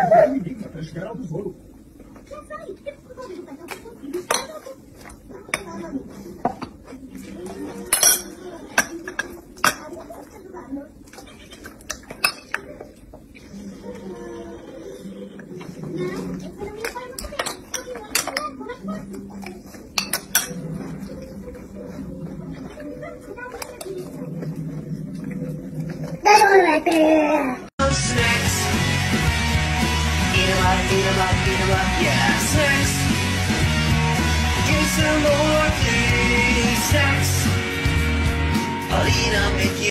Ninguém tá transcarado, vou. Давай, Eat 'em up, eat 'em up, yeah, snacks. Give some more, please, snacks. I'll eat 'em if you.